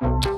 You.